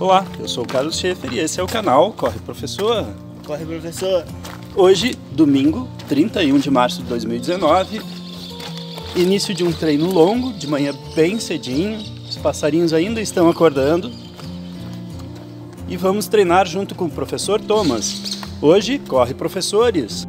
Olá, eu sou o Carlos Schaefer e esse é o canal Corre Professor. Corre, professor. Hoje, domingo, 31 de março de 2019, início de um treino longo, de manhã bem cedinho, os passarinhos ainda estão acordando. E vamos treinar junto com o professor Thomas. Hoje, corre professores.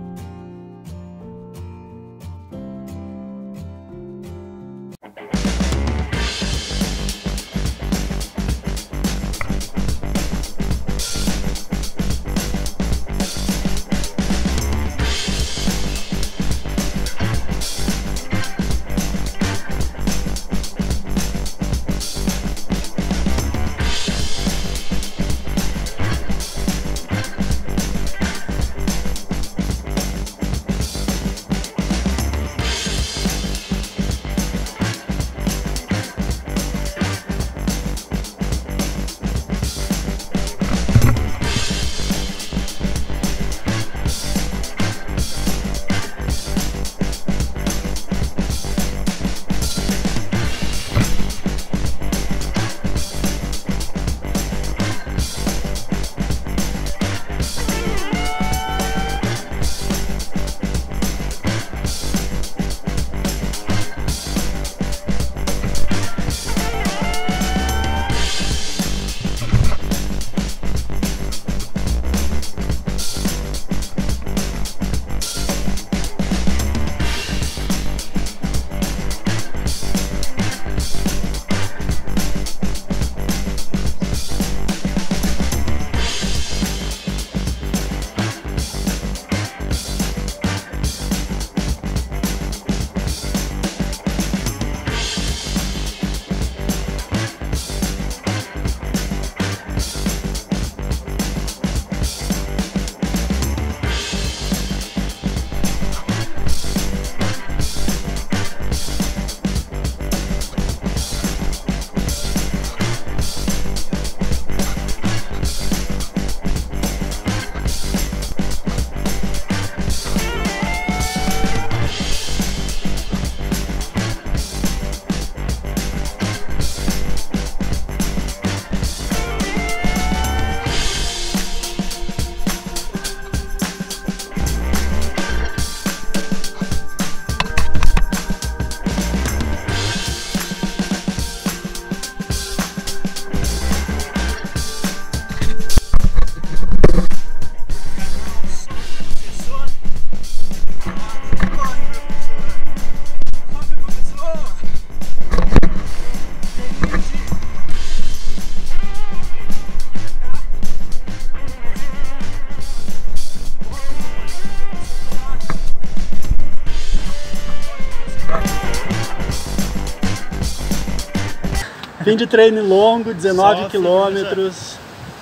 Fim de treino longo, 19 quilômetros.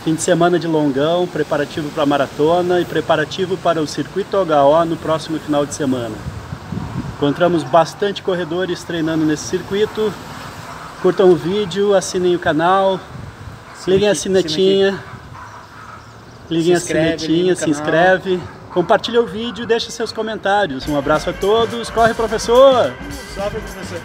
Fim de semana de longão, preparativo para a maratona e preparativo para o circuito HO no próximo final de semana. Encontramos bastante corredores treinando nesse circuito. Curtam o vídeo, assinem o canal, liguem a sinetinha, liguem a sinetinha, se inscreve, compartilha o vídeo e deixa seus comentários. Um abraço a todos, corre professor! Salve, professor.